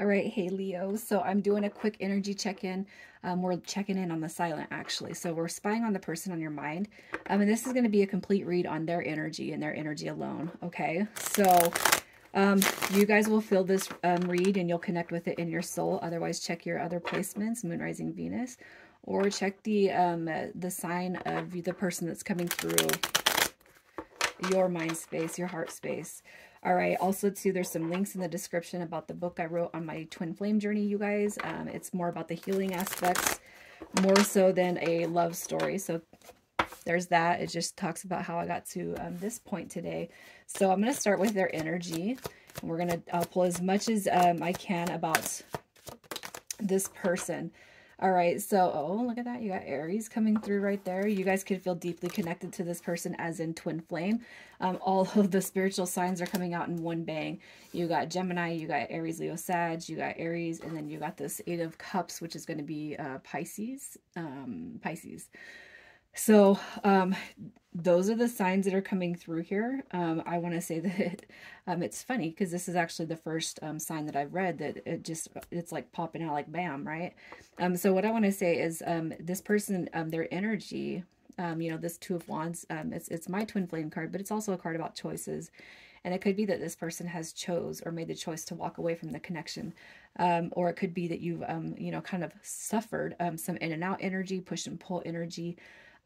All right, hey Leo. So I'm doing a quick energy check-in. Um, we're checking in on the silent actually. So we're spying on the person on your mind. Um, and this is going to be a complete read on their energy and their energy alone. Okay, so um, you guys will feel this um, read and you'll connect with it in your soul. Otherwise, check your other placements, Moon, Rising, Venus, or check the um, uh, the sign of the person that's coming through your mind space, your heart space. All right. Also, too, there's some links in the description about the book I wrote on my twin flame journey, you guys. Um, it's more about the healing aspects, more so than a love story. So there's that. It just talks about how I got to um, this point today. So I'm going to start with their energy. We're going to, I'll pull as much as um, I can about this person. All right, so, oh, look at that. You got Aries coming through right there. You guys could feel deeply connected to this person as in twin flame. Um, all of the spiritual signs are coming out in one bang. You got Gemini, you got Aries, Leo, Sag, you got Aries, and then you got this Eight of Cups, which is going to be uh, Pisces. Um, Pisces. So um, those are the signs that are coming through here. Um, I want to say that um, it's funny because this is actually the first um, sign that I've read that it just, it's like popping out like bam, right? Um, so what I want to say is um, this person, um, their energy, um, you know, this Two of Wands, um, it's, it's my twin flame card, but it's also a card about choices. And it could be that this person has chose or made the choice to walk away from the connection. Um, or it could be that you've, um, you know, kind of suffered um, some in and out energy, push and pull energy,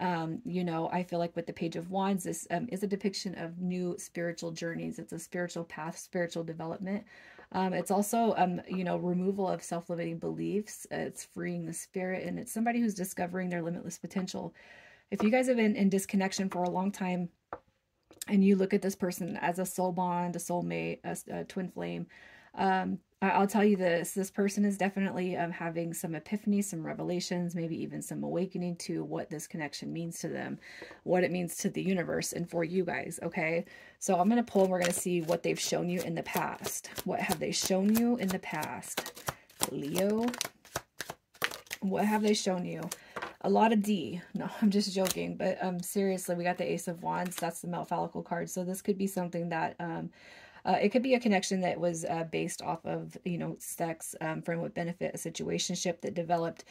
um, you know, I feel like with the Page of Wands, this um, is a depiction of new spiritual journeys. It's a spiritual path, spiritual development. Um, it's also, um, you know, removal of self-limiting beliefs. Uh, it's freeing the spirit, and it's somebody who's discovering their limitless potential. If you guys have been in disconnection for a long time, and you look at this person as a soul bond, a soulmate, a, a twin flame, um, I'll tell you this, this person is definitely um, having some epiphanies, some revelations, maybe even some awakening to what this connection means to them, what it means to the universe and for you guys, okay? So I'm going to pull and we're going to see what they've shown you in the past. What have they shown you in the past? Leo, what have they shown you? A lot of D. No, I'm just joking. But um, seriously, we got the Ace of Wands. That's the Malfalical card. So this could be something that... Um, uh, it could be a connection that was uh, based off of, you know, sex, um, friend with benefit, a situationship that developed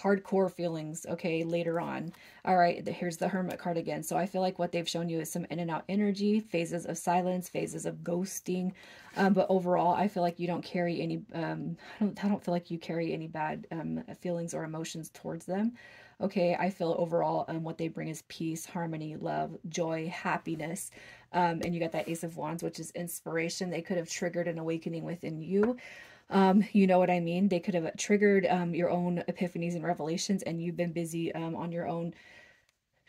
hardcore feelings, okay, later on. All right, here's the Hermit card again. So I feel like what they've shown you is some in and out energy, phases of silence, phases of ghosting. Um, but overall, I feel like you don't carry any, um, I, don't, I don't feel like you carry any bad um, feelings or emotions towards them. Okay, I feel overall um, what they bring is peace, harmony, love, joy, happiness. Um, and you got that Ace of Wands, which is inspiration. They could have triggered an awakening within you. Um, you know what I mean? They could have triggered um, your own epiphanies and revelations, and you've been busy um, on your own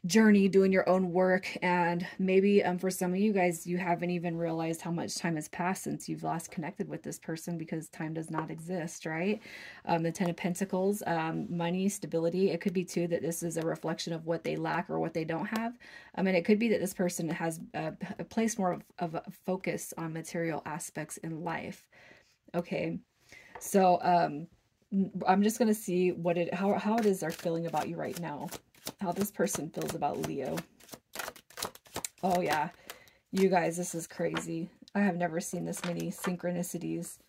journey doing your own work and maybe um, for some of you guys you haven't even realized how much time has passed since you've last connected with this person because time does not exist right? Um, the ten of pentacles um, money stability it could be too that this is a reflection of what they lack or what they don't have. I mean it could be that this person has uh, placed more of, of a focus on material aspects in life okay? So um I'm just gonna see what it how how it is they're feeling about you right now how this person feels about Leo. Oh, yeah. You guys, this is crazy. I have never seen this many synchronicities.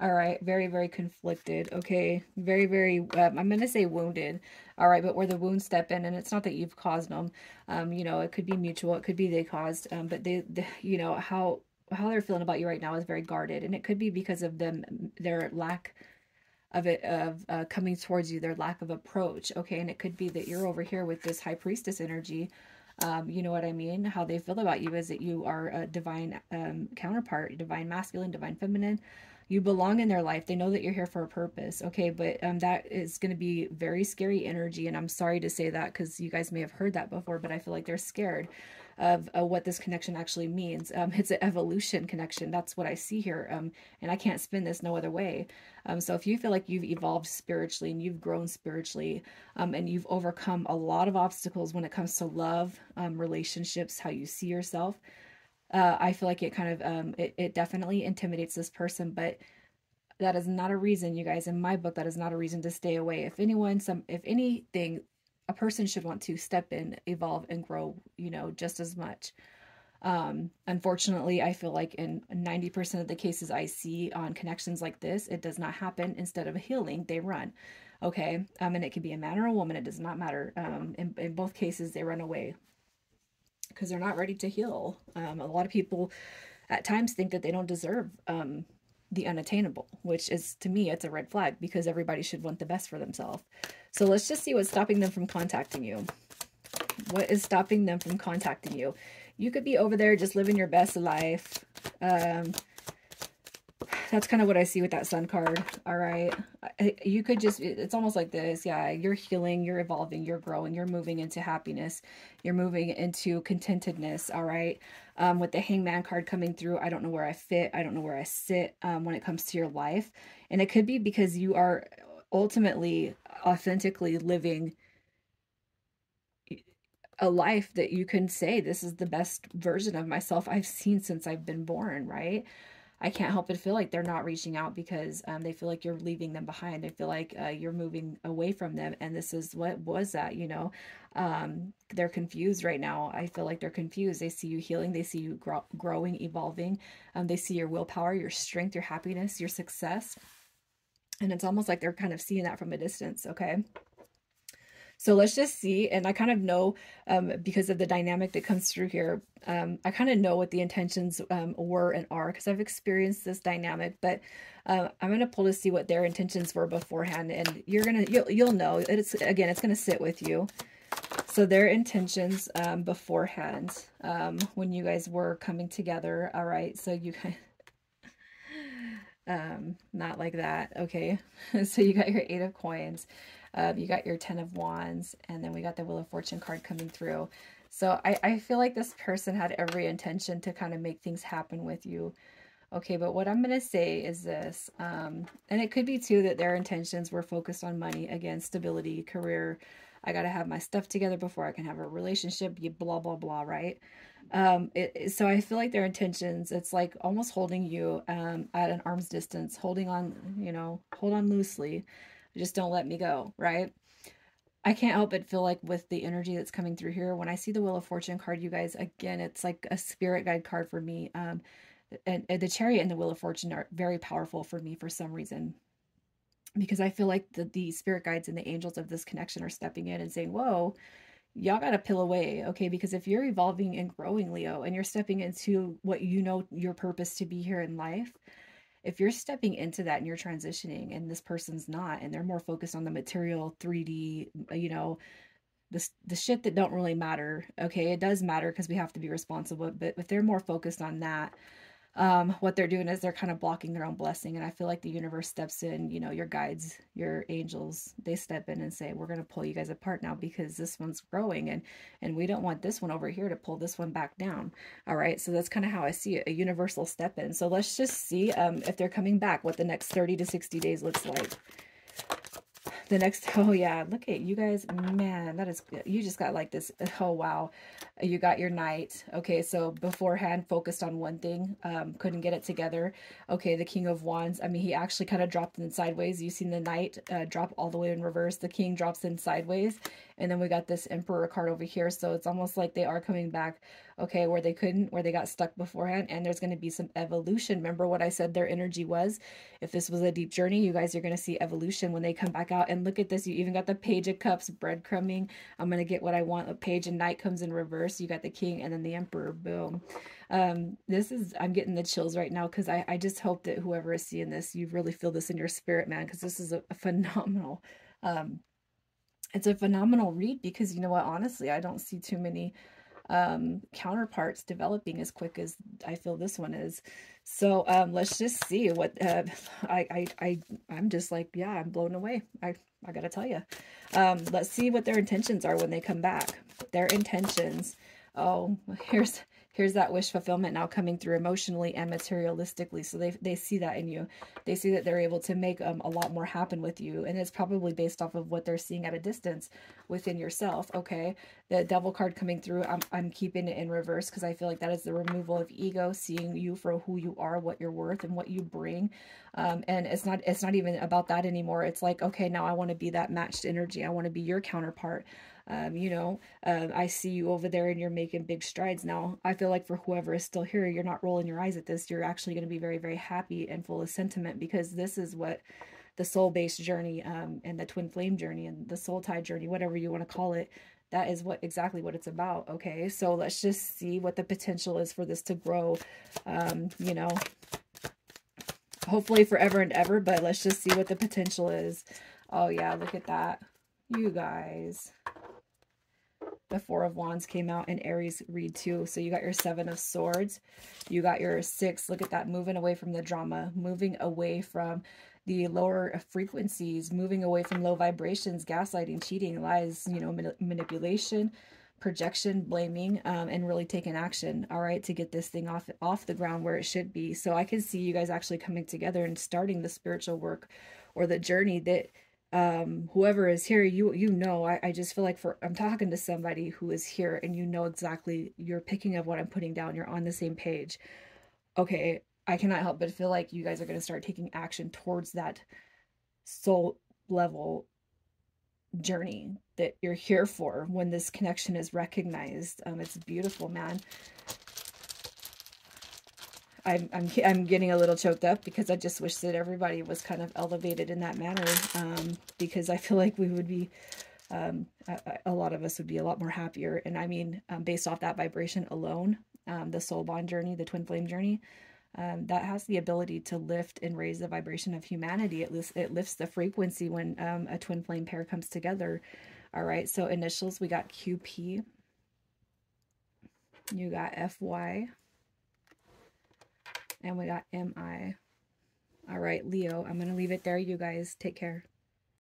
All right, very, very conflicted. Okay, very, very, um, I'm going to say wounded. All right, but where the wounds step in, and it's not that you've caused them. Um, you know, it could be mutual. It could be they caused, um, but they, they, you know, how, how they're feeling about you right now is very guarded. And it could be because of them, their lack of it of uh, coming towards you, their lack of approach. Okay, and it could be that you're over here with this high priestess energy. Um, you know what I mean? How they feel about you is that you are a divine um, counterpart, divine masculine, divine feminine. You belong in their life. They know that you're here for a purpose. Okay, but um, that is going to be very scary energy. And I'm sorry to say that because you guys may have heard that before, but I feel like they're scared of uh, what this connection actually means. Um, it's an evolution connection. That's what I see here. Um, and I can't spin this no other way. Um, so if you feel like you've evolved spiritually and you've grown spiritually um, and you've overcome a lot of obstacles when it comes to love, um, relationships, how you see yourself, uh, I feel like it kind of, um, it, it definitely intimidates this person, but that is not a reason, you guys, in my book, that is not a reason to stay away. If anyone, some, if anything, a person should want to step in, evolve, and grow, you know, just as much. Um, unfortunately, I feel like in 90% of the cases I see on connections like this, it does not happen. Instead of healing, they run. Okay. Um, and it could be a man or a woman. It does not matter. Um, in, in both cases, they run away because they're not ready to heal. Um, a lot of people at times think that they don't deserve um, the unattainable, which is to me, it's a red flag because everybody should want the best for themselves. So let's just see what's stopping them from contacting you. What is stopping them from contacting you? You could be over there just living your best life. Um, that's kind of what I see with that sun card. All right. You could just, it's almost like this. Yeah. You're healing, you're evolving, you're growing, you're moving into happiness. You're moving into contentedness. All right. Um, with the hangman card coming through, I don't know where I fit. I don't know where I sit um, when it comes to your life. And it could be because you are ultimately, authentically living a life that you can say, this is the best version of myself I've seen since I've been born, right? I can't help but feel like they're not reaching out because um, they feel like you're leaving them behind. They feel like uh, you're moving away from them. And this is what was that, you know? Um, they're confused right now. I feel like they're confused. They see you healing, they see you grow growing, evolving. Um, they see your willpower, your strength, your happiness, your success. And it's almost like they're kind of seeing that from a distance, okay? So let's just see. And I kind of know um, because of the dynamic that comes through here, um, I kind of know what the intentions um, were and are because I've experienced this dynamic. But uh, I'm going to pull to see what their intentions were beforehand. And you're going to, you'll, you'll know. It's Again, it's going to sit with you. So their intentions um, beforehand um, when you guys were coming together. All right. So you guys um not like that. Okay. So you got your eight of coins um, you got your ten of wands and then we got the wheel of fortune card coming through. So I, I feel like this person had every intention to kind of make things happen with you. Okay but what i'm going to say is this um and it could be too that their intentions were focused on money. Again stability career. I got to have my stuff together before i can have a relationship you blah blah blah right um it, so i feel like their intentions it's like almost holding you um at an arm's distance holding on you know hold on loosely. Just don't let me go right? I can't help but feel like with the energy that's coming through here when i see the wheel of fortune card you guys again it's like a spirit guide card for me. Um and, and the chariot and the wheel of fortune are very powerful for me for some reason. Because i feel like the, the spirit guides and the angels of this connection are stepping in and saying whoa y'all got to peel away, okay? Because if you're evolving and growing, Leo, and you're stepping into what you know your purpose to be here in life, if you're stepping into that and you're transitioning and this person's not, and they're more focused on the material 3D, uh, you know, the, the shit that don't really matter, okay? It does matter because we have to be responsible, but if they're more focused on that, um, what they're doing is they're kind of blocking their own blessing. And I feel like the universe steps in, you know, your guides, your angels, they step in and say, we're going to pull you guys apart now because this one's growing and, and we don't want this one over here to pull this one back down. All right. So that's kind of how I see it, a universal step in. So let's just see um, if they're coming back, what the next 30 to 60 days looks like the next oh yeah look at you guys man that is you just got like this oh wow. You got your knight. Okay so beforehand focused on one thing um couldn't get it together. Okay the king of wands i mean he actually kind of dropped in sideways. You've seen the knight uh, drop all the way in reverse? The king drops in sideways and then we got this emperor card over here so it's almost like they are coming back okay, where they couldn't, where they got stuck beforehand, and there's going to be some evolution. Remember what I said their energy was? If this was a deep journey, you guys are going to see evolution when they come back out. And look at this, you even got the Page of Cups breadcrumbing. I'm going to get what I want. A Page and Knight comes in reverse. You got the King and then the Emperor. Boom. Um, this is, I'm getting the chills right now because I, I just hope that whoever is seeing this, you really feel this in your spirit, man, because this is a, a phenomenal, um, it's a phenomenal read because you know what, honestly, I don't see too many um, counterparts developing as quick as I feel this one is. So um, let's just see what uh, I, I, I, I'm just like, yeah, I'm blown away. I, I gotta tell you. Um, let's see what their intentions are when they come back. Their intentions. Oh, here's here's that wish fulfillment now coming through emotionally and materialistically. So they, they see that in you. They see that they're able to make um, a lot more happen with you. And it's probably based off of what they're seeing at a distance within yourself. Okay. The devil card coming through, I'm, I'm keeping it in reverse because I feel like that is the removal of ego, seeing you for who you are, what you're worth, and what you bring. Um, and it's not it's not even about that anymore. It's like, okay, now I want to be that matched energy. I want to be your counterpart. Um, you know, uh, I see you over there and you're making big strides. Now, I feel like for whoever is still here, you're not rolling your eyes at this. You're actually going to be very, very happy and full of sentiment because this is what the soul based journey um, and the twin flame journey and the soul tie journey, whatever you want to call it, that is what exactly what it's about. Okay, so let's just see what the potential is for this to grow. Um, you know, hopefully forever and ever, but let's just see what the potential is. Oh yeah, look at that. You guys the Four of Wands came out in Aries read too. So you got your Seven of Swords. You got your Six. Look at that. Moving away from the drama. Moving away from the lower frequencies. Moving away from low vibrations. Gaslighting, cheating, lies, you know, manipulation, projection, blaming, um, and really taking action, all right, to get this thing off, off the ground where it should be. So I can see you guys actually coming together and starting the spiritual work or the journey that um whoever is here you you know I, I just feel like for i'm talking to somebody who is here and you know exactly you're picking up what i'm putting down. You're on the same page. Okay i cannot help but feel like you guys are going to start taking action towards that soul level journey that you're here for when this connection is recognized. Um it's beautiful man I'm, I'm, I'm getting a little choked up because I just wish that everybody was kind of elevated in that manner um, because I feel like we would be, um, a, a, lot of us would be a lot more happier. And I mean, um, based off that vibration alone, um, the soul bond journey, the twin flame journey, um, that has the ability to lift and raise the vibration of humanity. It lifts, it lifts the frequency when um, a twin flame pair comes together. All right, so initials, we got QP. You got FY. And we got MI. All right, Leo, I'm going to leave it there. You guys take care.